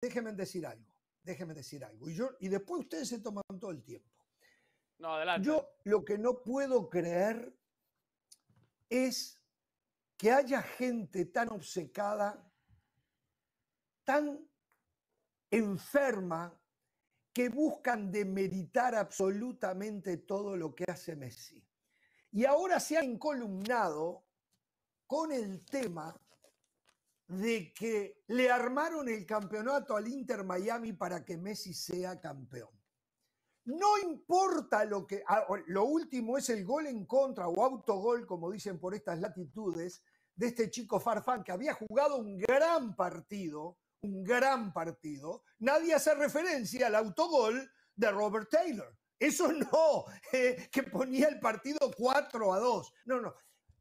déjenme decir algo, déjenme decir algo. Y, yo, y después ustedes se toman todo el tiempo. No, adelante. Yo lo que no puedo creer es que haya gente tan obcecada, tan enferma, que buscan demeritar absolutamente todo lo que hace Messi. Y ahora se han columnado con el tema de que le armaron el campeonato al Inter Miami para que Messi sea campeón. No importa lo que, ah, lo último es el gol en contra o autogol, como dicen por estas latitudes, de este chico Farfán que había jugado un gran partido, un gran partido. Nadie hace referencia al autogol de Robert Taylor. Eso no, eh, que ponía el partido 4 a 2. No, no.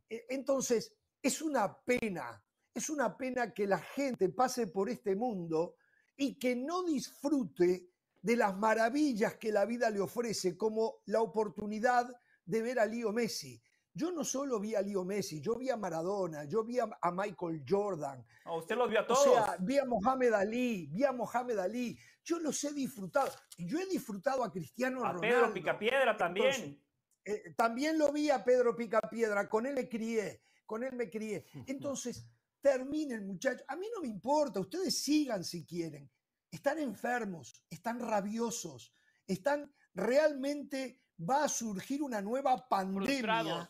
E, entonces, es una pena es una pena que la gente pase por este mundo y que no disfrute de las maravillas que la vida le ofrece, como la oportunidad de ver a Leo Messi. Yo no solo vi a Leo Messi, yo vi a Maradona, yo vi a, Michael Jordan. ¿A usted los vio a todos? O sea, vi a Mohamed Ali, vi a Mohamed Ali. Yo los he disfrutado. Yo he disfrutado a Cristiano a Ronaldo. Pedro Picapiedra también. Eh, también lo vi a Pedro Picapiedra, con él me crié, con él me crié. Entonces, terminen, muchachos. A mí no me importa, ustedes sigan si quieren. Están enfermos, están rabiosos, están realmente, va a surgir una nueva pandemia.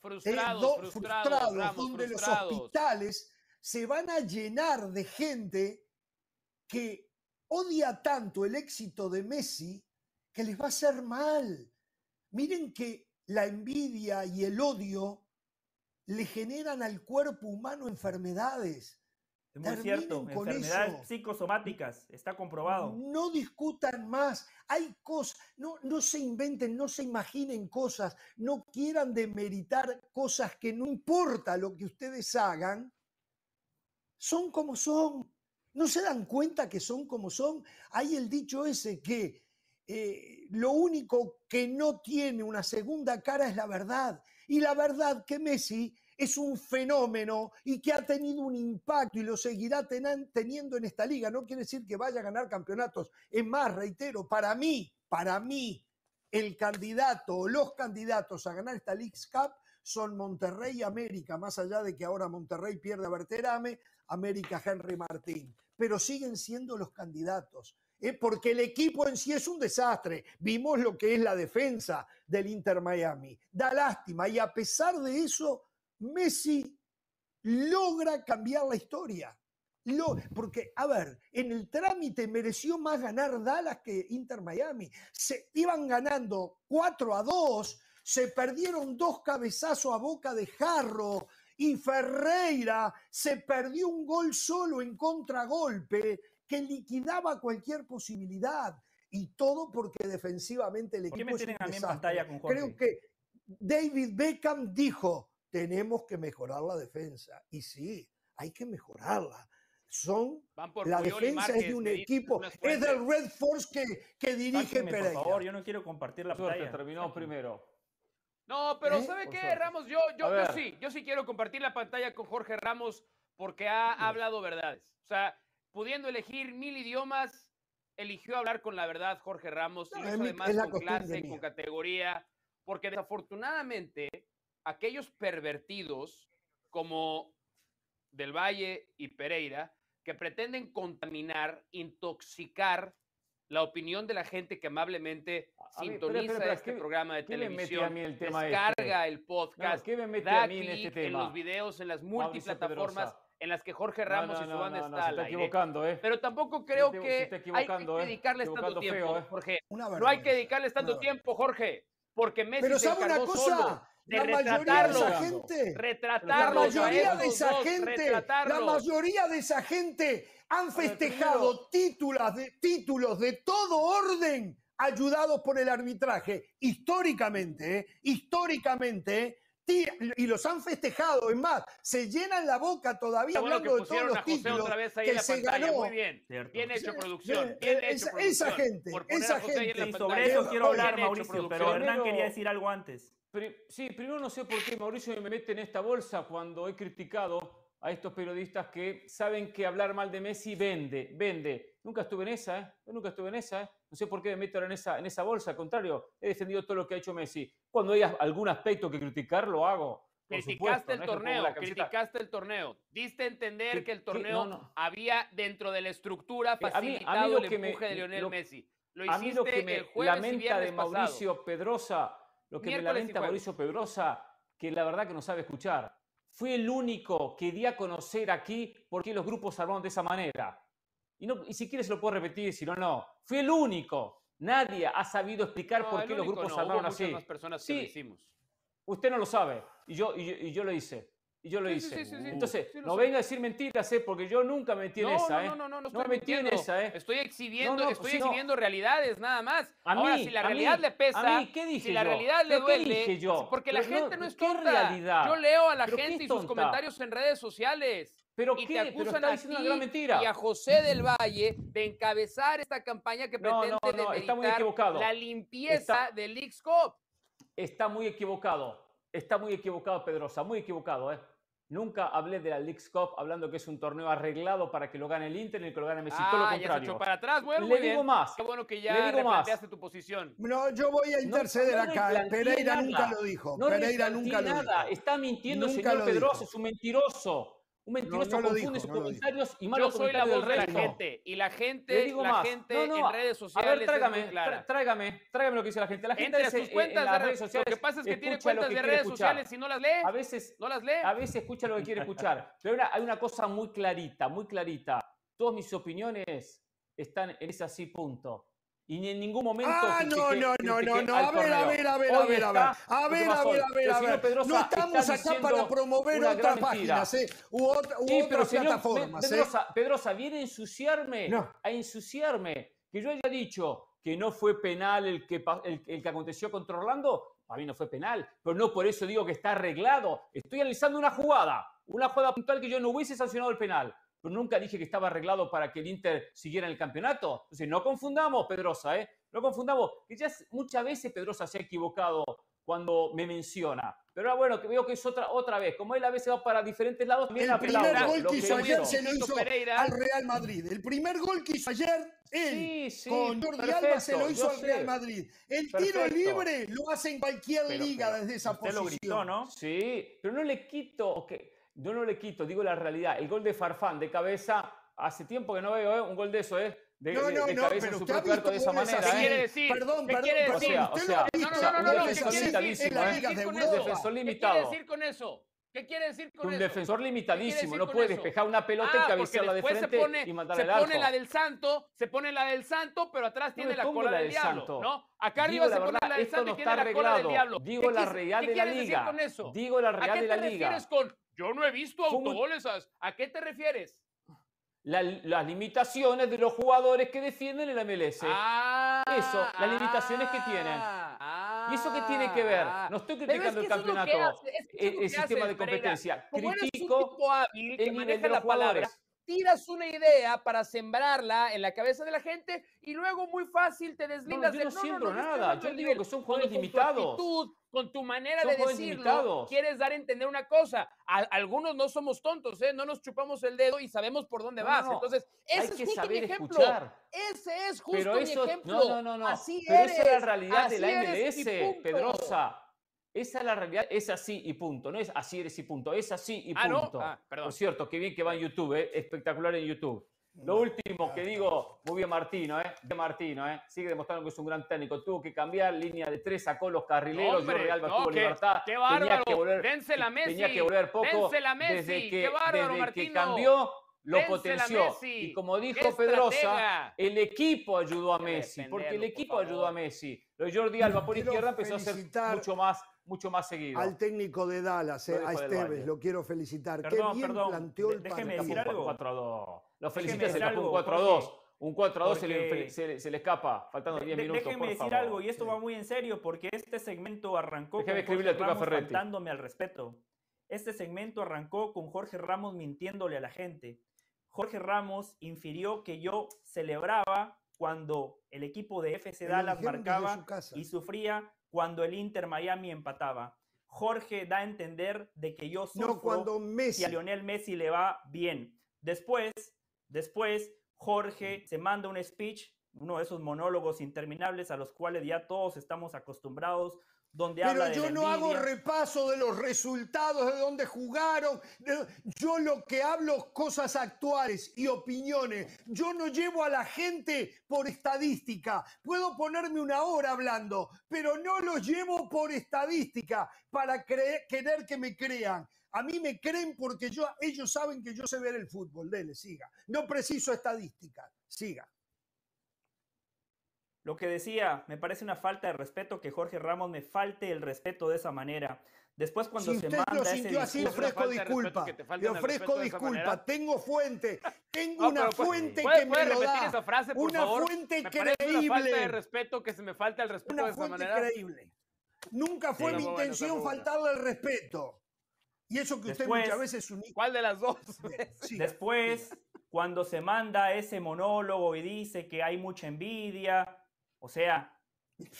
Frustrados, frustrados, frustrados, donde los hospitales se van a llenar de gente que odia tanto el éxito de Messi que les va a hacer mal. Miren que la envidia y el odio le generan al cuerpo humano enfermedades. Es muy cierto, enfermedades psicosomáticas, está comprobado. No discutan más, hay cosas, no, no se inventen, no se imaginen cosas, no quieran demeritar cosas que no importa lo que ustedes hagan, son como son. ¿No se dan cuenta que son como son? Hay el dicho ese que eh, lo único que no tiene una segunda cara es la verdad. Y la verdad que Messi es un fenómeno y que ha tenido un impacto y lo seguirá teniendo en esta liga. No quiere decir que vaya a ganar campeonatos. Es más, reitero, para mí, para mí, el candidato o los candidatos a ganar esta League's Cup son Monterrey y América, más allá de que ahora Monterrey pierde a Berterame, América Henry Martín. Pero siguen siendo los candidatos. ¿Eh? porque el equipo en sí es un desastre. Vimos lo que es la defensa del Inter Miami. Da lástima y a pesar de eso, Messi logra cambiar la historia. porque, a ver, en el trámite mereció más ganar Dallas que Inter Miami. Se iban ganando 4 a 2, se perdieron dos cabezazos a boca de Jarro y Ferreira se perdió un gol solo en contragolpe que liquidaba cualquier posibilidad. Y todo porque defensivamente el equipo. ¿Por qué me pantalla con Creo que David Beckham dijo: tenemos que mejorar la defensa. Y sí, hay que mejorarla. Son la defensa es de un equipo, es del Red Force que, que dirige Pereira. Por favor, yo no quiero compartir la pantalla. terminó primero. No, pero ¿Eh? ¿sabe qué, Ramos? Yo, yo, yo, sí, yo sí quiero compartir la pantalla con Jorge Ramos porque ha hablado verdades. O sea, pudiendo elegir mil idiomas, eligió hablar con la verdad Jorge Ramos, y además con clase, con categoría, porque desafortunadamente aquellos pervertidos como Del Valle y Pereira que pretenden contaminar, intoxicar la opinión de la gente que amablemente sintoniza este programa de televisión, el tema descarga este? el podcast, da este en los videos, en las multiplataformas en las que Jorge Ramos y su banda no, está, está equivocando, ¿eh? Pero tampoco creo que hay que ¿eh? dedicarles tanto tiempo, ¿eh? Jorge. No hay que dedicarles tanto tiempo, Jorge, porque Messi Pero se ¿sabe una cosa? Solo de la mayoría de esa gente, la mayoría de esa gente, la mayoría de esa gente han festejado títulos de, títulos de todo orden ayudados por el arbitraje. Históricamente, ¿eh? históricamente, y los han festejado, es más, se llenan la boca todavía hablando de todos los títulos que se ganó. Muy bien, bien hecho producción, bien hecho esa, esa gente, esa gente. Y sobre eso quiero hablar, Mauricio, pero Hernán quería decir algo antes. Sí, primero no sé por qué Mauricio me mete en esta bolsa cuando he criticado a estos periodistas que saben que hablar mal de Messi vende, vende. Nunca estuve en esa, ¿eh? Yo nunca estuve en esa, ¿eh? No sé por qué me meto en esa, en esa bolsa. Al contrario, he defendido todo lo que ha hecho Messi. Cuando hay algún aspecto que criticar, lo hago. Criticaste el torneo, criticaste el torneo. Diste a entender que el torneo había dentro de la estructura facilitado el empuje de Lionel Messi. Lo hiciste a mí lo que me el lamenta de Mauricio Pedrosa, lo que me lamenta Mauricio Pedrosa, que la verdad que no sabe escuchar. Fui el único que di a conocer aquí por qué los grupos se armaron de esa manera. Y, no, y si quieres lo puedo repetir, si no, no. Fui el único. Nadie ha sabido explicar por qué los grupos se armaron así. personas sí, hicimos. Usted no lo sabe. Y yo, y yo, lo hice. Y yo lo hice. Entonces, no venga a decir mentiras, ¿eh? porque yo nunca me metí en esa. ¿eh? No, no, no, no, no me metí en esa. ¿eh? Estoy exhibiendo, estoy exhibiendo realidades, nada más. A Ahora, si la realidad le pesa, ¿qué dije si la realidad le duele, yo? porque la gente no, es tonta. Realidad? Yo leo a la gente y sus comentarios en redes sociales. ¿Pero y qué? te acusan a ti una gran mentira. y a José del Valle de encabezar esta campaña que pretende demeritar la limpieza del Cup. Está muy equivocado. Está muy equivocado Pedrosa, muy equivocado, ¿eh? Nunca hablé de la Leagues Cup hablando que es un torneo arreglado para que lo gane el Inter y que lo gane Messi. todo lo contrario. Ah, ya se echó para atrás. Bueno, Le digo más. Qué bueno que ya le planteaste tu posición. No, yo voy a interceder acá. Pereira nunca lo dijo. Pereira nunca lo dijo. Está mintiendo, señor Pedrosa, es un mentiroso. Un mentiroso no, confunde sus comentarios y malos Yo soy la voz de la gente y la gente, la gente en redes sociales. A ver, tráigame, es clara. tráigame, tráigame lo que dice la gente. La gente Entre sus cuentas en, las redes sociales. Lo que pasa es que tiene cuentas de redes sociales y no las lee. A veces, no las lee. A veces escucha lo que quiere escuchar. Pero hay una cosa muy clarita, muy clarita. Todas mis opiniones están en ese así punto y en ningún momento. Ah, no, no, no, no, no. A ver, a ver, a ver, a ver, a ver. A ver, a ver, a ver, a ver. No estamos acá para promover otras páginas, ¿eh? U, otras plataformas. Pedrosa, Pedrosa, viene a ensuciarme, a ensuciarme. Que yo haya dicho que no fue penal el que, el, el que aconteció contra Orlando, a mí no fue penal, pero no por eso digo que está arreglado. Estoy analizando una jugada, una jugada puntual que yo no hubiese sancionado el penal nunca dije que estaba arreglado para que el Inter siguiera en el campeonato. Entonces, no confundamos, Pedrosa, ¿eh? No confundamos, que ya muchas veces Pedrosa se ha equivocado cuando me menciona. Pero ahora, bueno, que veo que es otra, otra vez. Como él a veces va para diferentes lados, El primer gol que hizo ayer se lo hizo al Real Madrid. El primer gol que hizo ayer, él, con Jordi Alba, se lo hizo al Real Madrid. El tiro libre lo hace en cualquier liga desde esa posición. Lo gritó, ¿no? Sí, pero no le quito... Okay yo no le quito, digo la realidad. El gol de Farfán de cabeza, hace tiempo que no veo ¿eh? un gol de eso, ¿eh? De, no, no, de, no, pero de esa manera. ¿Qué ¿eh? quiere decir? Perdón, ¿Qué perdón, quiere perdón. decir? O sea, o sea, no, no, no, no, un defensor limitadísimo, defensor limitado. ¿Qué quiere decir con eso? ¿Qué quiere decir con un eso? Un defensor limitadísimo, no puede despejar una pelota ah, y cabecearla de frente se pone, y mandarla. Se pone la del santo, se pone la del santo, pero atrás tiene la cola del diablo, ¿no? Acá arriba se pone la del santo y tiene la cola del diablo. Digo la real de la liga. Digo la real de la liga. ¿A qué te refieres con yo no he visto autogoles. ¿A qué te refieres? las limitaciones de los jugadores que defienden el MLS. Ah, eso, las limitaciones que tienen. ¿Y eso qué tiene que ver? Ah. No estoy criticando el campeonato, el, sistema de competencia. Critico el nivel de los jugadores tiras una idea para sembrarla en la cabeza de la gente y luego muy fácil te deslindas no, yo no, siembro nada. Yo digo que son jugadores limitados. Con tu manera de decirlo, quieres dar a entender una cosa. algunos no somos tontos, ¿eh? no nos chupamos el dedo y sabemos por dónde vas. Entonces, ese es justo mi ejemplo. Ese es justo mi ejemplo. No, no, no, Así Pero esa es la realidad de la MLS, Pedrosa. Esa es la realidad, es así y punto. No es así eres y punto, es así y ah, punto. Ah, perdón. Por cierto, qué bien que va en YouTube, ¿eh? espectacular en YouTube. Lo último que digo, muy bien Martino, ¿eh? De Martino, ¿eh? Sigue demostrando que es un gran técnico. Tuvo que cambiar línea de tres, sacó los carrileros, no, Jordi Alba tuvo libertad. ¡Qué bárbaro! Tenía que volver, la Messi. Tenía que volver poco. la Messi. Desde que, ¡Qué bárbaro, desde Martino! que cambió, lo potenció. Y como dijo Pedrosa, el equipo ayudó a Messi. Porque el equipo ayudó a Messi. Lo de Jordi Alba por izquierda empezó a ser mucho más mucho más seguido. Al técnico de Dallas, eh, a Esteves, lo quiero felicitar. Perdón, Qué bien perdón, planteó el Déjeme decir algo. 4 a 2. Lo felicité, se le un 4 a 2. Un 4 a 2 se, le, se, le, escapa, faltando 10 minutos. Déjeme decir algo, y esto va muy en serio, porque este segmento arrancó Déjeme con Jorge Ramos faltándome al respeto. Este segmento arrancó con Jorge Ramos mintiéndole a la gente. Jorge Ramos infirió que yo celebraba cuando el equipo de FC Dallas marcaba y sufría cuando el Inter Miami empataba. Jorge da a entender de que yo sufro no, cuando Messi. y a Lionel Messi le va bien. Después, después, Jorge se manda un speech, uno de esos monólogos interminables a los cuales ya todos estamos acostumbrados, donde Pero yo no hago repaso de los resultados, de dónde jugaron. yo lo que hablo cosas actuales y opiniones. Yo no llevo a la gente por estadística. Puedo ponerme una hora hablando, pero no los llevo por estadística para querer que me crean. A mí me creen porque yo, ellos saben que yo sé ver el fútbol. Dele, siga. No preciso estadísticas. Siga. Lo que decía, me parece una falta de respeto que Jorge Ramos me falte el respeto de esa manera. Después cuando si se usted manda lo sintió así, le ofrezco disculpa. Le ofrezco disculpa. Tengo fuente. Tengo una pues, fuente que me lo da. Esa frase, por una favor? fuente me creíble. Una falta de respeto que se me falta el respeto de esa manera. creíble. Nunca fue mi intención faltarle el respeto. Y eso que usted muchas veces unió. ¿Cuál de las dos? Después, cuando se manda ese monólogo y dice que hay mucha envidia, o sea,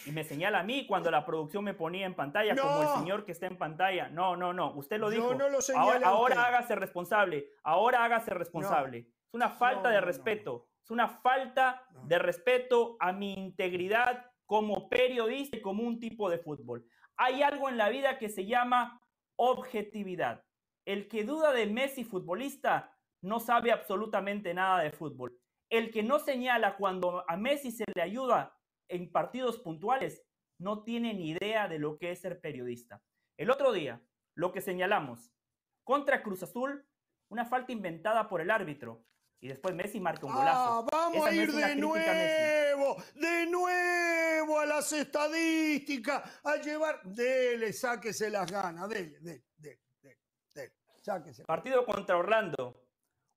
y me señala a mí cuando la producción me ponía en pantalla, como el señor que está en pantalla. No, no, no, usted lo dijo. No lo ahora, ahora hágase responsable, ahora hágase responsable. Es una falta de respeto, es una falta de respeto a mi integridad como periodista y como un tipo de fútbol. Hay algo en la vida que se llama objetividad. El que duda de Messi futbolista no sabe absolutamente nada de fútbol. El que no señala cuando a Messi se le ayuda en partidos puntuales no tiene ni idea de lo que es ser periodista. El otro día, lo que señalamos, contra Cruz Azul, una falta inventada por el árbitro. Y después Messi marca un golazo. Ah, vamos a ir de nuevo, de nuevo a las estadísticas, a llevar. Dele, sáquese las ganas, dele, dele, dele, dele, sáquese. Partido contra Orlando.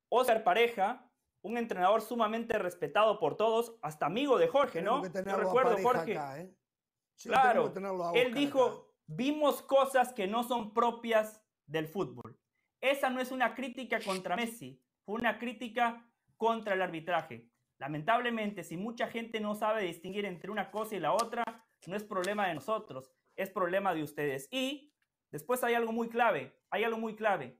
Oscar Pareja un entrenador sumamente respetado por todos, hasta amigo de Jorge, ¿no? Yo recuerdo, Jorge. ¿eh? claro, él dijo, vimos cosas que no son propias del fútbol. Esa no es una crítica contra Messi, fue una crítica contra el arbitraje. Lamentablemente, si mucha gente no sabe distinguir entre una cosa y la otra, no es problema de nosotros, es problema de ustedes. Y después hay algo muy clave, hay algo muy clave.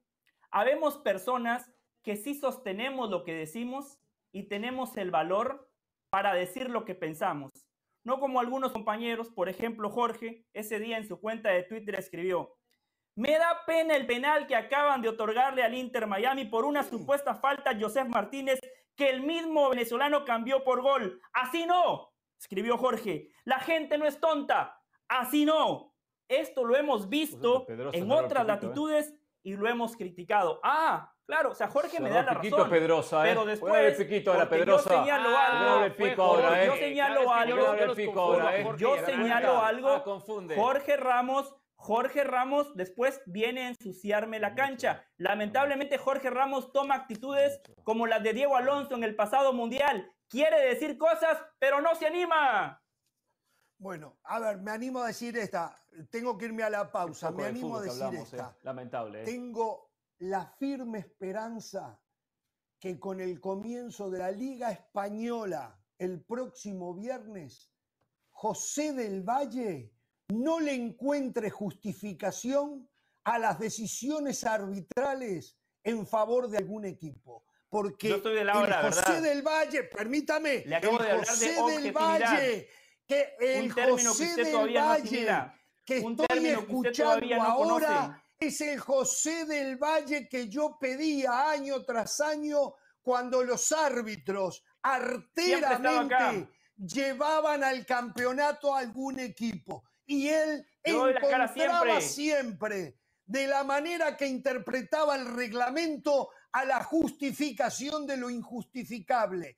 Habemos personas que sí sostenemos lo que decimos y tenemos el valor para decir lo que pensamos. No como algunos compañeros, por ejemplo Jorge, ese día en su cuenta de Twitter escribió, me da pena el penal que acaban de otorgarle al Inter Miami por una supuesta falta a Joseph Martínez que el mismo venezolano cambió por gol. Así no, escribió Jorge, la gente no es tonta. Así no. Esto lo hemos visto en otras ¿eh? latitudes y lo hemos criticado. Ah, Claro, o sea, Jorge me da la razón. Pedrosa, ¿eh? Pero después, piquito a la Pedrosa. yo señalo algo. pico ahora, ¿eh? Yo señalo algo. ahora, ¿eh? Yo señalo algo. Jorge Ramos, Jorge Ramos después viene a ensuciarme la cancha. Lamentablemente Jorge Ramos toma actitudes como las de Diego Alonso en el pasado mundial. Quiere decir cosas, pero no se anima. Bueno, a ver, me animo a decir esta. Tengo que irme a la pausa. Me animo a decir esta. Lamentable. Tengo la firme esperanza que con el comienzo de la Liga Española el próximo viernes, José del Valle no le encuentre justificación a las decisiones arbitrales en favor de algún equipo. Porque el José del Valle, permítame, el José del Valle, que el José del Valle que estoy escuchando ahora es el José del Valle que yo pedía año tras año cuando los árbitros arteramente llevaban al campeonato a algún equipo. Y él encontraba siempre. de la manera que interpretaba el reglamento, a la justificación de lo injustificable.